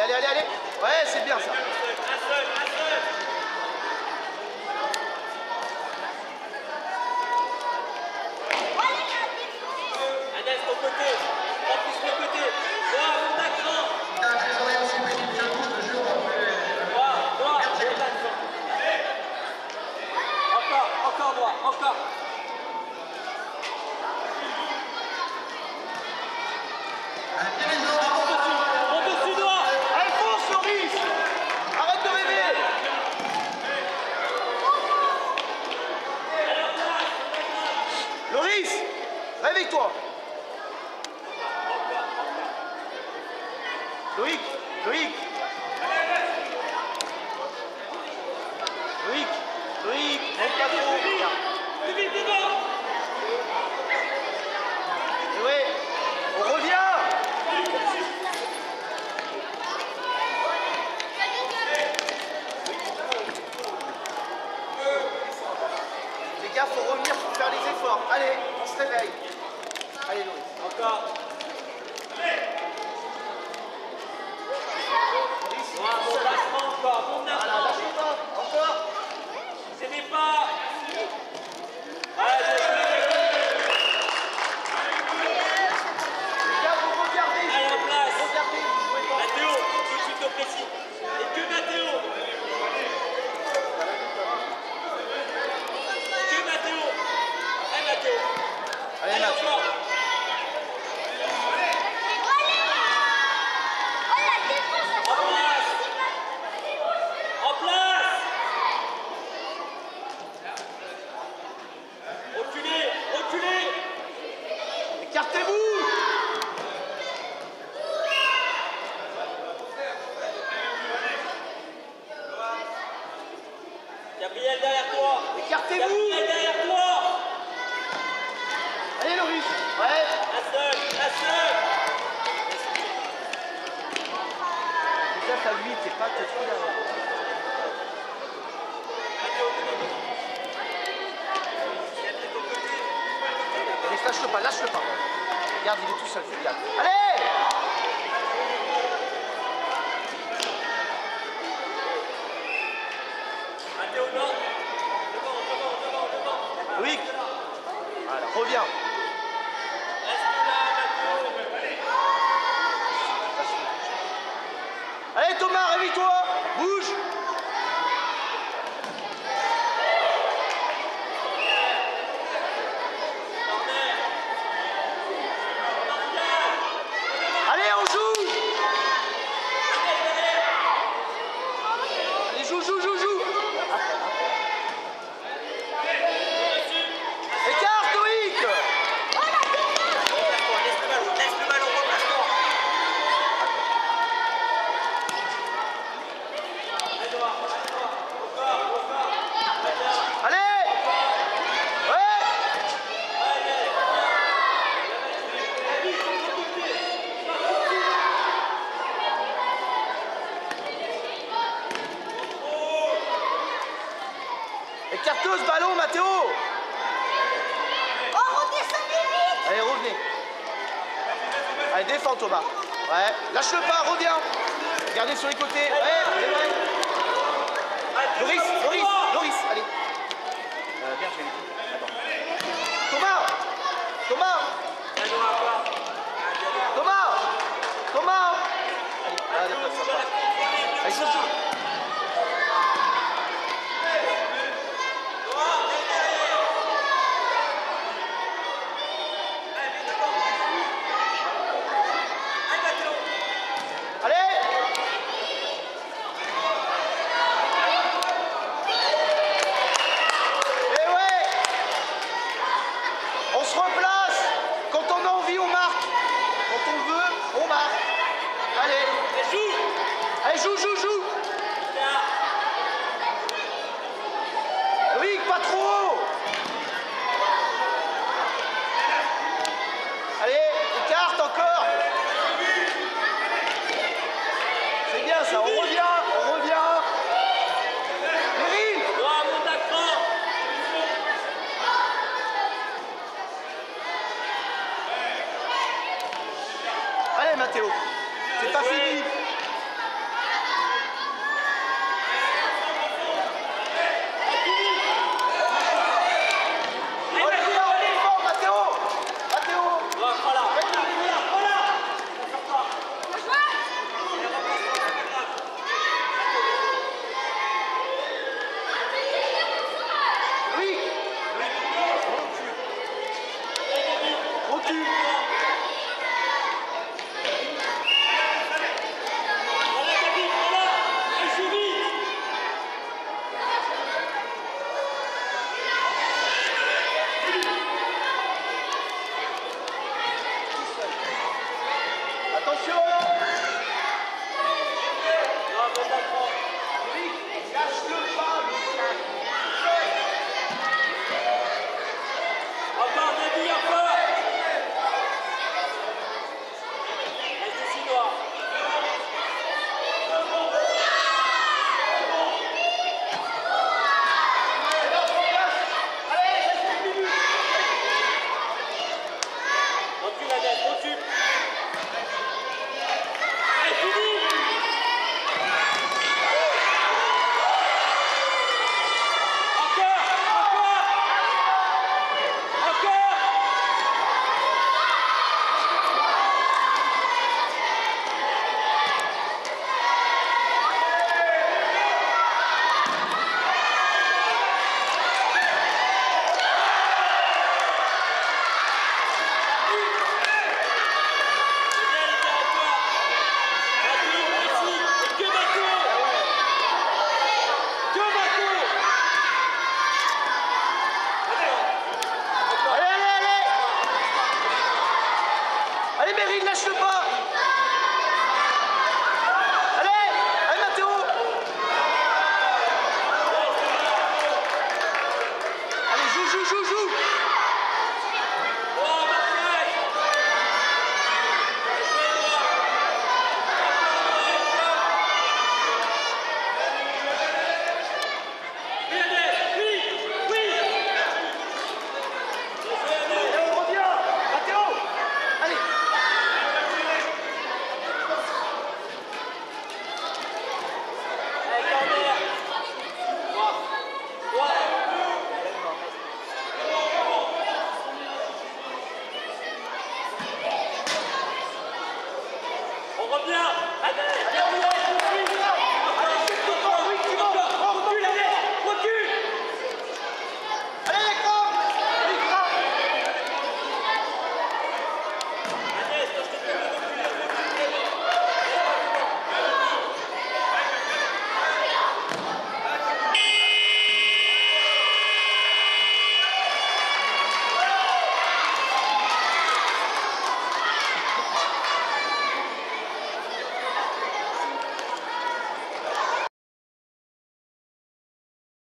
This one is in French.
allez, allez, allez. Ouais, c'est bien ça. Réveille-toi. Loïc. tire pas, tire trop derrière. Allez, lâche-le pas, lâche-le pas. Regarde, il est tout seul, fais. Allez Who's Théo Oh, redescendez vite. Allez, revenez. Allez, défends, Thomas. Ouais, lâche le pas, reviens. Gardez sur les côtés. Ouais, Loris, Loris, Loris, allez. Euh, Thomas. Thomas. Thomas. Thomas. Allez, ah, allez, allez Mathéo, c'est pas fini. 输输。Now,